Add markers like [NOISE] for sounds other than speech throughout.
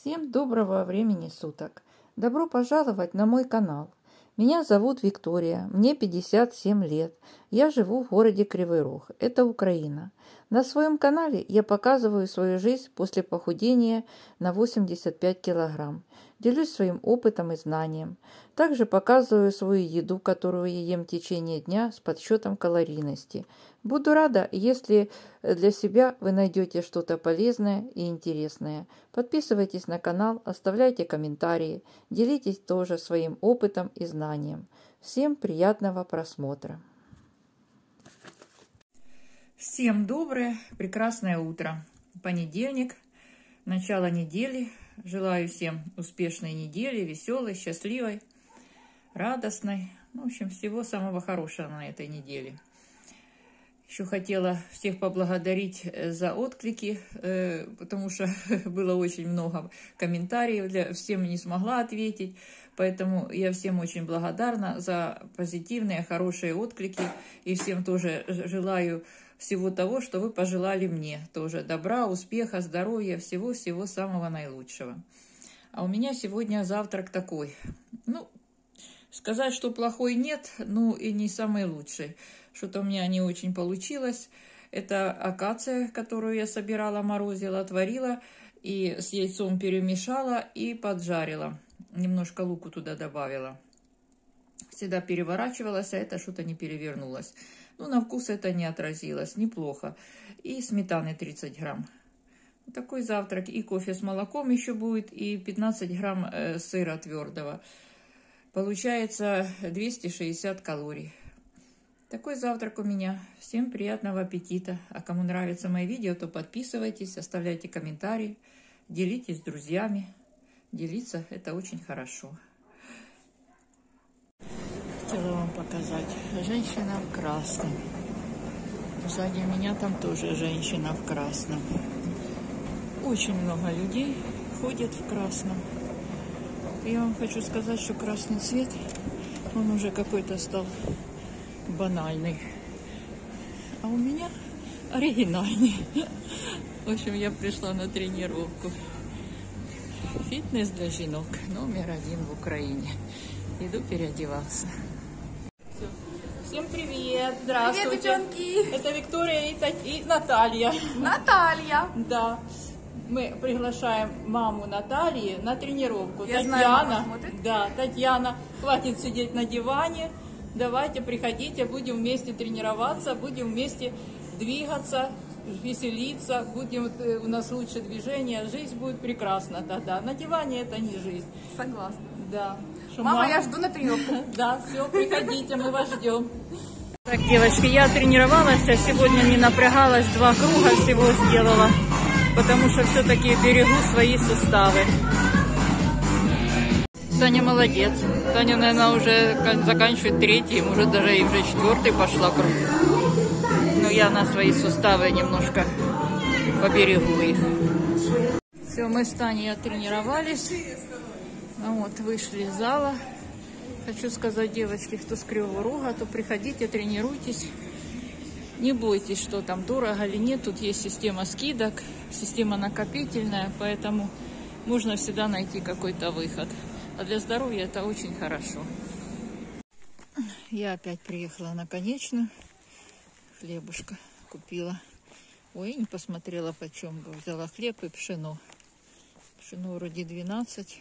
Всем доброго времени суток! Добро пожаловать на мой канал. Меня зовут Виктория, мне 57 лет. Я живу в городе Кривый Рог, это Украина. На своем канале я показываю свою жизнь после похудения на 85 килограмм. Делюсь своим опытом и знанием. Также показываю свою еду, которую я ем в течение дня с подсчетом калорийности. Буду рада, если для себя вы найдете что-то полезное и интересное. Подписывайтесь на канал, оставляйте комментарии, делитесь тоже своим опытом и знанием. Всем приятного просмотра! Всем доброе, прекрасное утро. Понедельник, начало недели. Желаю всем успешной недели, веселой, счастливой, радостной. Ну, в общем, всего самого хорошего на этой неделе. Еще хотела всех поблагодарить э, за отклики, э, потому что [LAUGHS] было очень много комментариев, для, всем не смогла ответить. Поэтому я всем очень благодарна за позитивные, хорошие отклики. И всем тоже желаю всего того, что вы пожелали мне. Тоже добра, успеха, здоровья, всего-всего самого наилучшего. А у меня сегодня завтрак такой. Ну, сказать, что плохой нет, ну и не самый лучший. Что-то у меня не очень получилось. Это акация, которую я собирала, морозила, отварила и с яйцом перемешала и поджарила. Немножко луку туда добавила. Всегда переворачивалась, а это что-то не перевернулось. Ну, на вкус это не отразилось, неплохо. И сметаны 30 грамм. Такой завтрак. И кофе с молоком еще будет, и 15 грамм э, сыра твердого. Получается 260 калорий. Такой завтрак у меня. Всем приятного аппетита. А кому нравятся мои видео, то подписывайтесь, оставляйте комментарии, делитесь с друзьями. Делиться – это очень хорошо. Хотела вам показать. Женщина в красном. Сзади меня там тоже женщина в красном. Очень много людей ходят в красном. Я вам хочу сказать, что красный цвет, он уже какой-то стал банальный. А у меня оригинальный. В общем, я пришла на тренировку. Фитнес для женок номер один в Украине. Иду переодеваться. Привет! Здравствуйте! Привет, девчонки! Это Виктория и, и Наталья. Наталья. Да. Мы приглашаем маму Натальи на тренировку. Я знаю, Татьяна. мама смотрит. Да, Татьяна, хватит сидеть на диване. Давайте, приходите, будем вместе тренироваться, будем вместе двигаться, веселиться, будем, э, у нас лучше движение, жизнь будет прекрасна тогда. На диване это не жизнь. Согласна. Да. Что Мама, я жду на тренировку. [LAUGHS] Да, все, приходите, мы вас ждем. Так, девочки, я тренировалась, а сегодня не напрягалась, два круга всего сделала, потому что все-таки берегу свои суставы. Таня молодец. Таня, наверное, уже заканчивает третий, может даже и уже четвертый пошла круг. Но я на свои суставы немножко поберегу их. Все, мы с Таней оттренировались. Ну вот, вышли из зала. Хочу сказать, девочки, кто с Рога, то приходите, тренируйтесь. Не бойтесь, что там дорого или нет. Тут есть система скидок, система накопительная, поэтому можно всегда найти какой-то выход. А для здоровья это очень хорошо. Я опять приехала на конечную. Хлебушка купила. Ой, не посмотрела почем был. Взяла хлеб и пшено. Пшено вроде 12.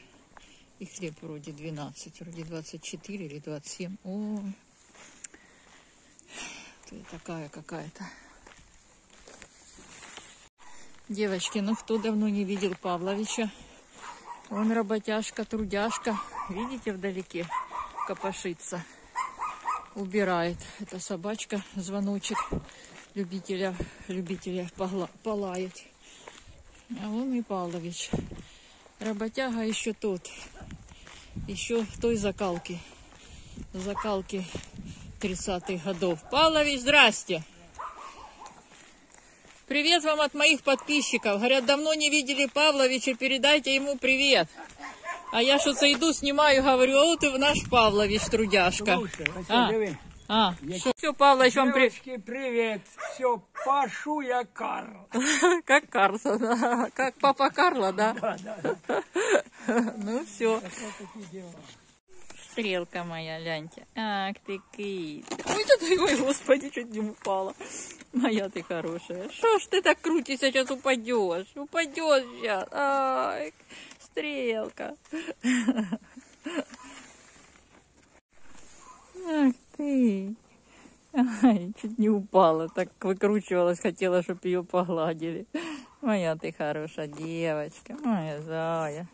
И хлеб вроде 12. Вроде 24 или 27. О, ты такая какая-то. Девочки, ну кто давно не видел Павловича? Он работяжка, трудяжка. Видите, вдалеке копошится. Убирает. Это собачка, звоночек любителя, любителя погла- полаять. А вон и Павлович. Работяга еще тот. Еще той закалки. Закалки 30-х годов. Павлович, здрасте. Привет вам от моих подписчиков. Говорят, давно не видели Павловича, передайте ему привет. А я что-то иду, снимаю, говорю, а вот и наш Павлович, трудяжка. А, А, все, Павлович, вам при... Девочки, привет. Все, пашу я Карл. [LAUGHS] Как Карлсон, да. как папа Карла, да? Да, да, да. [LAUGHS] Ну все. Стрелка моя, гляньте. Ах ты кит. Ой, ты, ой, господи, чуть не упала. Моя ты хорошая. Что ж ты так крутишься, сейчас упадешь. Упадешь сейчас. Ай, стрелка. [LAUGHS] Ах ты. Ай, чуть не упала. Так выкручивалась, хотела, чтобы ее погладили. Моя ты хорошая девочка. Моя зая.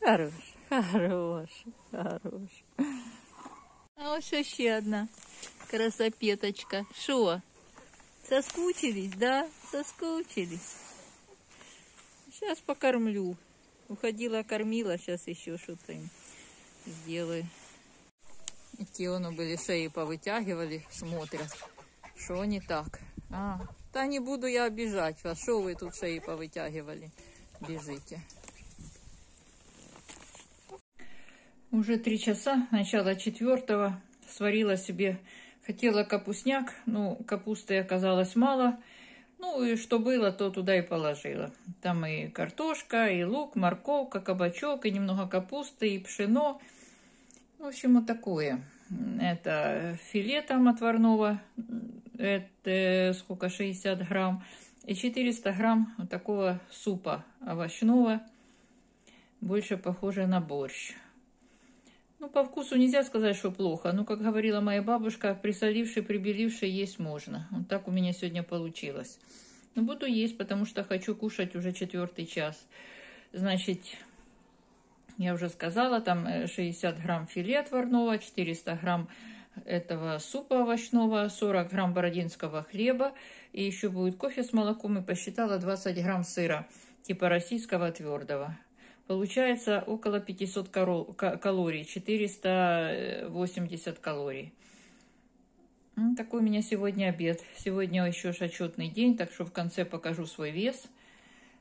Хорошая, хорошая, хорошая. А ось ще одна красопеточка. Шо? Соскучились, да? Соскучились. Сейчас покормлю. Уходила, кормила, сейчас еще что-то им сделаю. Эти оно были шеи повытягивали, смотрят, что не так. А, да не буду я обижать вас, что вы тут шеи повытягивали, бежите. Уже три часа, начало четвертого, сварила себе, хотела капустняк, ну, капусты оказалось мало, ну, и что было, то туда и положила. Там и картошка, и лук, морковка, кабачок, и немного капусты, и пшено. В общем, вот такое. Это филе там отварного, это сколько, 60 грамм, и 400 грамм вот такого супа овощного, больше похоже на борщ. Ну, по вкусу нельзя сказать, что плохо. Ну, как говорила моя бабушка, присоливший, прибеливший есть можно. Вот так у меня сегодня получилось. Но буду есть, потому что хочу кушать уже четвертый час. Значит, я уже сказала, там 60 грамм филе отварного, 400 грамм этого супа овощного, 40 грамм бородинского хлеба, и еще будет кофе с молоком, и посчитала 20 грамм сыра, типа российского твердого. Получается около 500 калорий, 480 калорий. Такой у меня сегодня обед. Сегодня еще отчетный день, так что в конце покажу свой вес.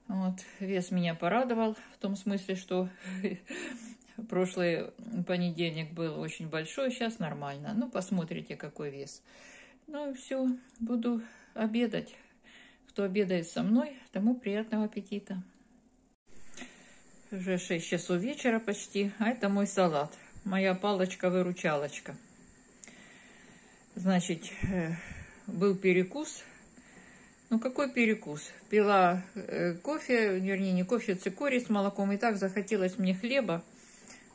Вот, вес меня порадовал в том смысле, что [LAUGHS] прошлый понедельник был очень большой, сейчас нормально. Ну, посмотрите, какой вес. Ну все, буду обедать. Кто обедает со мной, тому приятного аппетита. Уже 6 часов вечера почти, а это мой салат. Моя палочка-выручалочка. Значит, э, был перекус. Ну, какой перекус? Пила э, кофе, вернее, не кофе, цикорий с молоком. И так захотелось мне хлеба.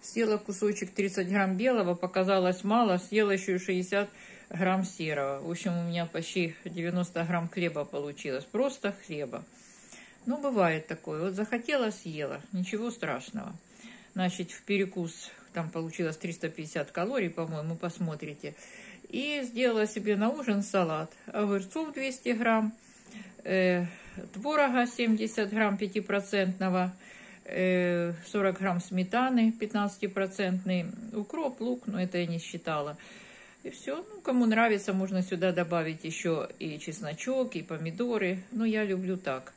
Съела кусочек 30 грамм белого, показалось мало. Съела еще 60 грамм серого. В общем, у меня почти 90 грамм хлеба получилось. Просто хлеба. Ну, бывает такое. Вот захотела, съела. Ничего страшного. Значит, в перекус там получилось 350 калорий, по-моему, посмотрите. И сделала себе на ужин салат. Огурцов 200 грамм, творога 70 грамм 5-процентного, э, 40 грамм сметаны 15-процентный, укроп, лук, но это я не считала. И все. Ну, кому нравится, можно сюда добавить еще и чесночок, и помидоры. Но я люблю так.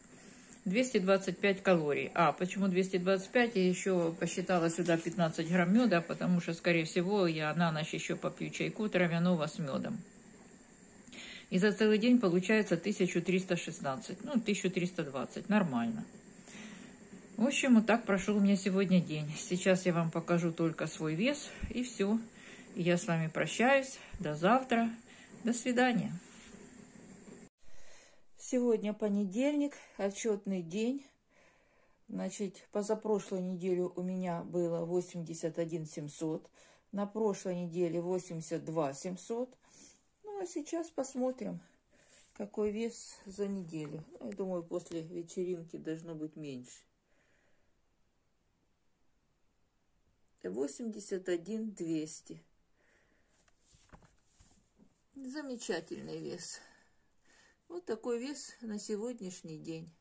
225 калорий. А, почему 225? Я еще посчитала сюда 15 грамм меда, потому что, скорее всего, я на ночь еще попью чайку травяного с медом. И за целый день получается 1316, ну, 1320, нормально. В общем, вот так прошел у меня сегодня день. Сейчас я вам покажу только свой вес, и все. Я с вами прощаюсь. До завтра. До свидания. Сегодня понедельник, отчетный день. Значит, позапрошлой неделю у меня было 81 700, на прошлой неделе 82 700. Ну, а сейчас посмотрим, какой вес за неделю. Я думаю, после вечеринки должно быть меньше. 81 200. Замечательный вес. Вот такой вес на сегодняшний день.